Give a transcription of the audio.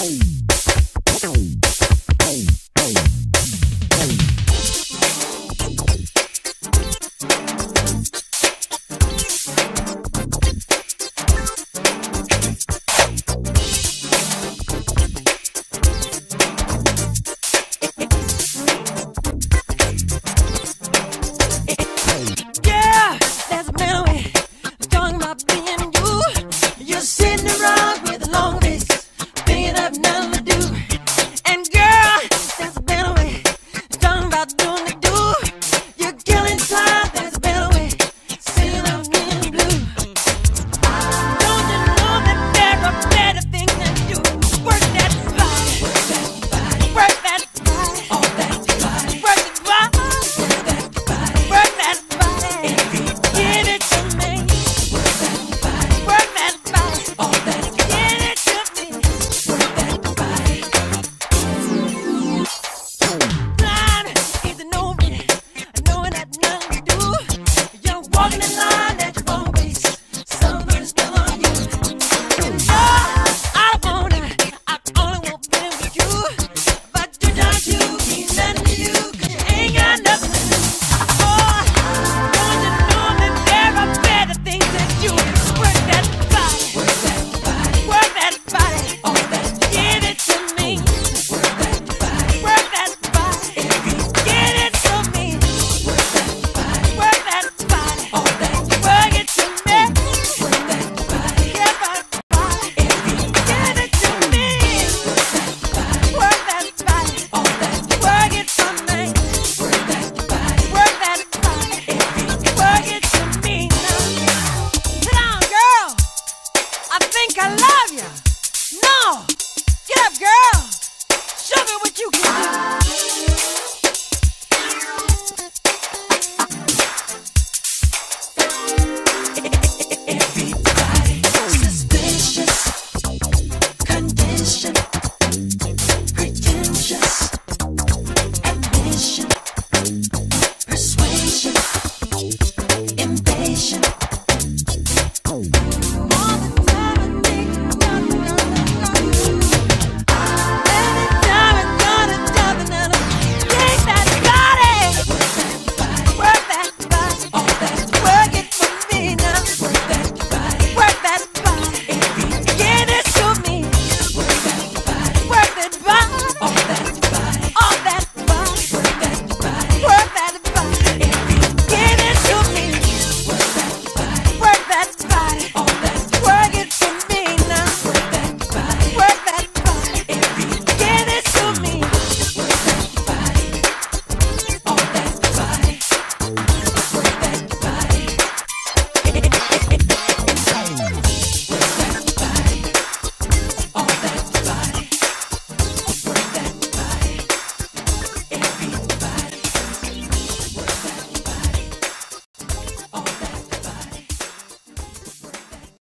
Oh. I love